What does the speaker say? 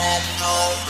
that home.